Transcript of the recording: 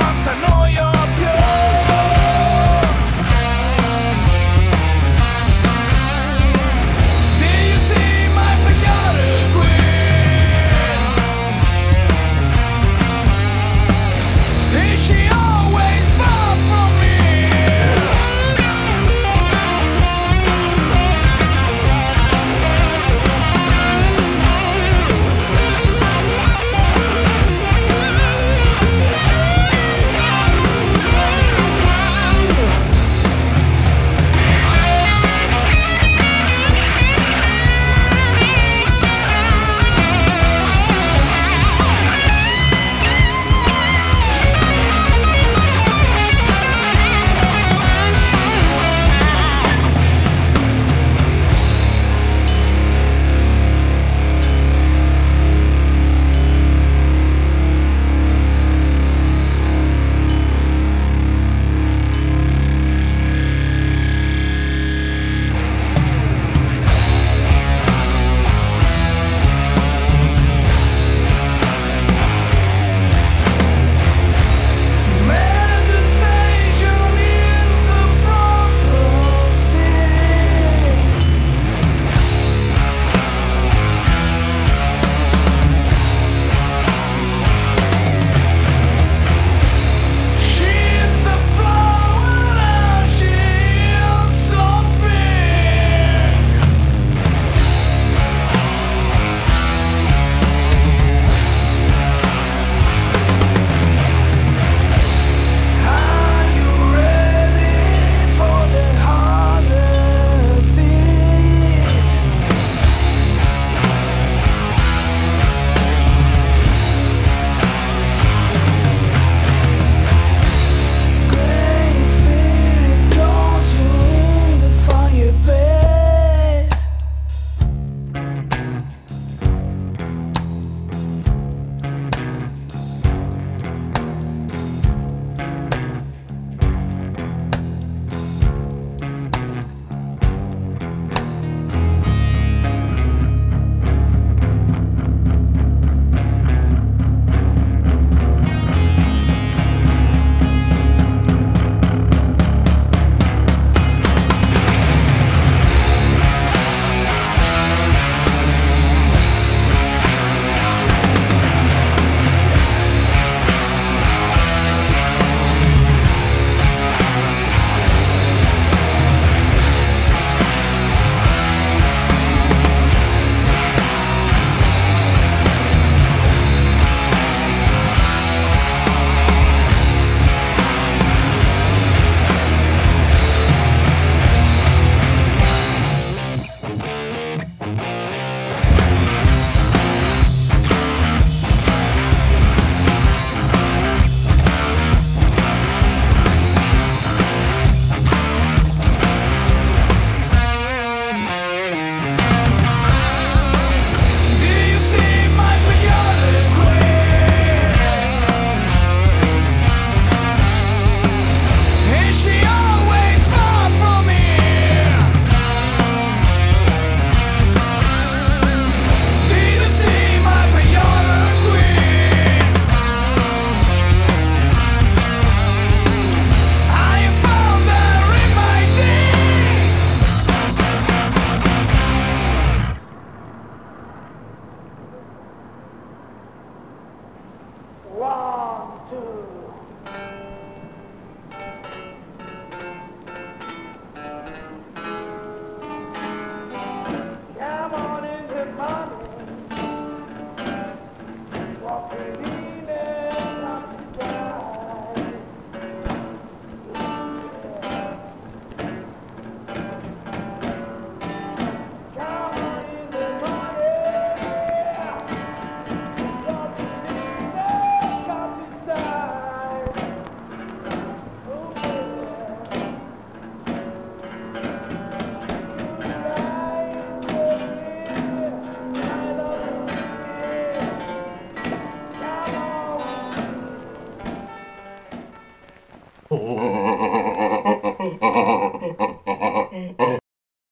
once I know two.